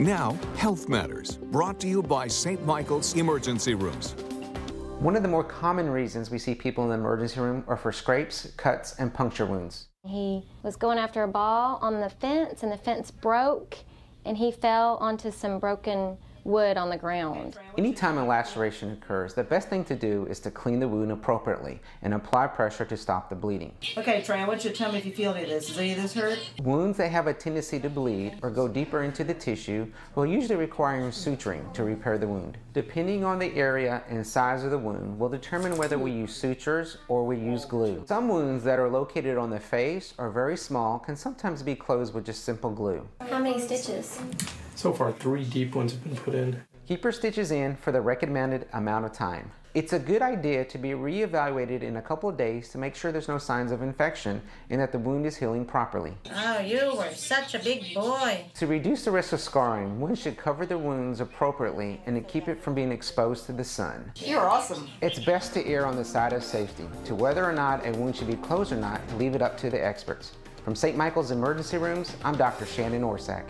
Now, Health Matters, brought to you by St. Michael's Emergency Rooms. One of the more common reasons we see people in the emergency room are for scrapes, cuts, and puncture wounds. He was going after a ball on the fence, and the fence broke, and he fell onto some broken wood on the ground. Anytime a laceration occurs, the best thing to do is to clean the wound appropriately and apply pressure to stop the bleeding. Okay, Trey, I want you to tell me if you feel any of this. Does any of this hurt? Wounds that have a tendency to bleed or go deeper into the tissue will usually require suturing to repair the wound. Depending on the area and size of the wound will determine whether we use sutures or we use glue. Some wounds that are located on the face are very small can sometimes be closed with just simple glue. How many stitches? So far, three deep ones have been put in. Keep your stitches in for the recommended amount of time. It's a good idea to be reevaluated in a couple of days to make sure there's no signs of infection and that the wound is healing properly. Oh, you were such a big boy. To reduce the risk of scarring, one should cover the wounds appropriately and to keep it from being exposed to the sun. You're awesome. It's best to err on the side of safety. To whether or not a wound should be closed or not, leave it up to the experts. From St. Michael's Emergency Rooms, I'm Dr. Shannon Orsak.